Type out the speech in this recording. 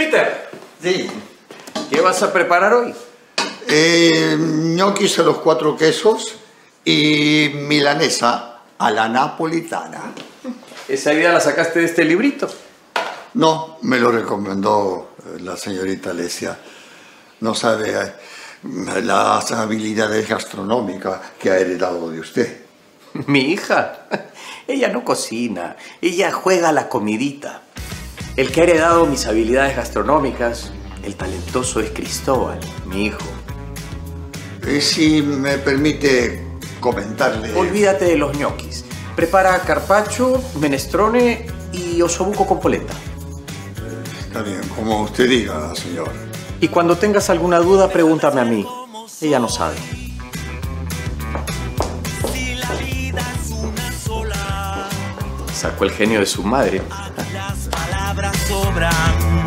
Peter, Sí. ¿qué vas a preparar hoy? Eh, ñoquis a los cuatro quesos y milanesa a la napolitana. Esa idea la sacaste de este librito. No, me lo recomendó eh, la señorita Alesia. No sabe eh, las habilidades gastronómicas que ha heredado de usted. Mi hija, ella no cocina, ella juega a la comidita. El que ha heredado mis habilidades gastronómicas, el talentoso es Cristóbal, mi hijo. Y si me permite comentarle... Olvídate de los ñoquis. Prepara carpaccio, menestrone y osobuco con polenta. Está bien, como usted diga, señor. Y cuando tengas alguna duda, pregúntame a mí. Ella no sabe. Si la vida es una sola, Sacó el genio de su madre. palavra sobre a mim.